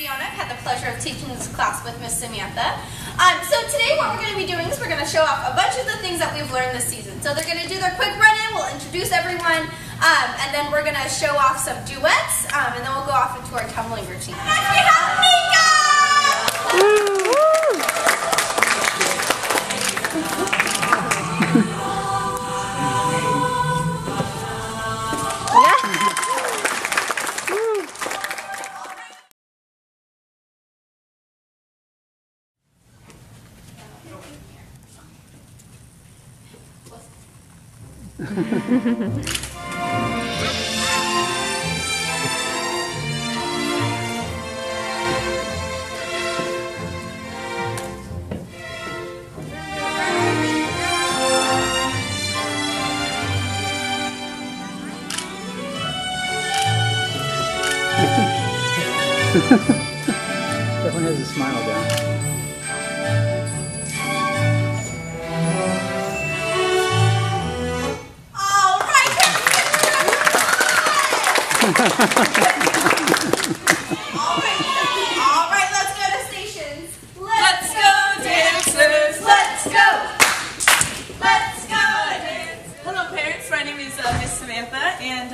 Fiona. I've had the pleasure of teaching this class with Miss Samantha. Um, so today what we're going to be doing is we're going to show off a bunch of the things that we've learned this season. So they're going to do their quick run-in, we'll introduce everyone, um, and then we're going to show off some duets, um, and then we'll go off into our tumbling routine. Next Definitely has a smile down. Is uh, Miss Samantha, and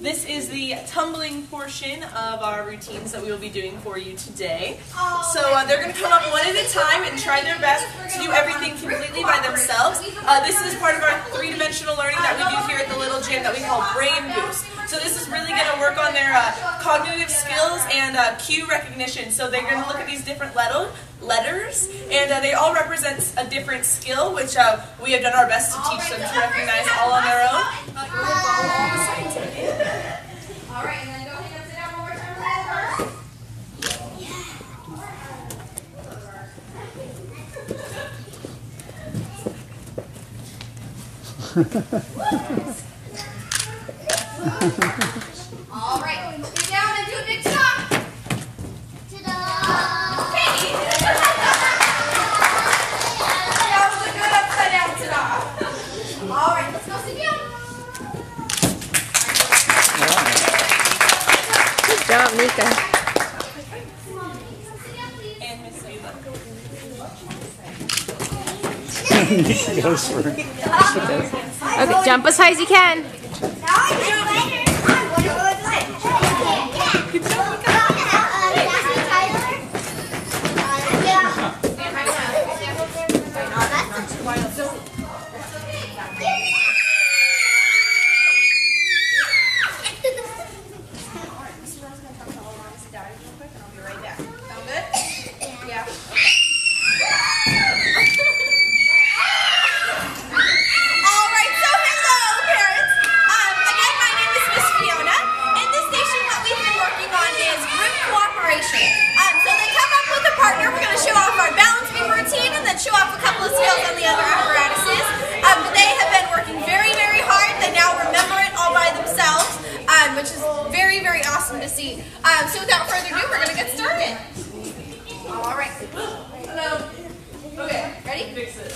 this is the tumbling portion of our routines that we will be doing for you today. So uh, they're going to come up one at a time and try their best to do everything completely by themselves. Uh, this is part of our three-dimensional learning that we do here at the little gym that we call Brain Boost. So this is really going to their uh, cognitive skills and uh, cue recognition. So they're going to look at these different letter, letters, and uh, they all represent a different skill, which uh, we have done our best to teach them to recognize all on their own. The first. All Good job, Mika. And Miss Ava. He goes for it. Okay, jump as high as you can. Sound good? Yeah. All right, so hello, parents. Um, again, my name is Miss Fiona. In this station, what we've been working on is group cooperation. Um, so they come up with a partner. We're going to show off our balance beam routine and then show off a couple of skills on the other apparatuses. Um, but they have been working very, very hard. They now remember it all by themselves, um, which is very, very awesome to see. Um, so without further ado, we're going to get started. All right. Hello. Okay, ready? Fix it.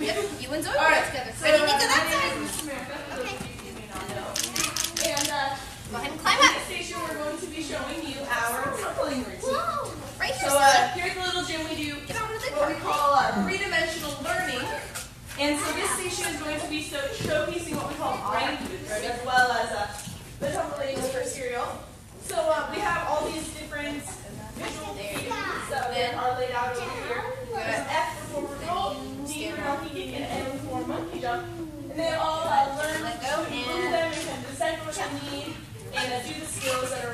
Yep, you and Zoe work together. Ready, Nika, that side? And uh, Go ahead and climb in up. this station, we're going to be showing you our tumbling routine. Right here, So uh, son. here at the little gym, we do Get over to the what we corner. call uh, three-dimensional learning. And so this station is going to be so showcasing what we call brain boost, as well as uh, the tumbling for cereal. So uh, we have all these different visual cues that are laid out over here. There's F for roll, D for donkey kick, and M for monkey jump. And they all uh, learn to move them and decipher what they need and uh, do the skills that are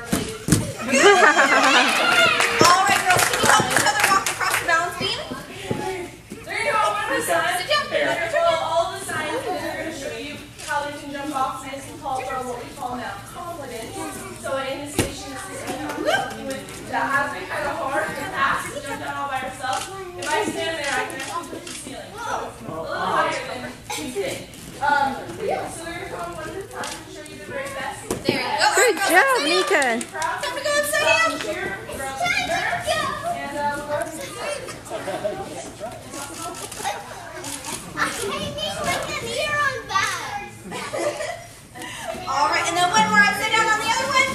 I'm go upside down. All right, and then when we're upside down on the other one.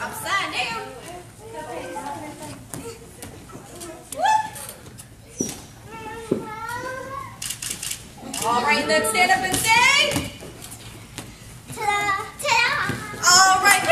Upside down. Stand up and say. All right,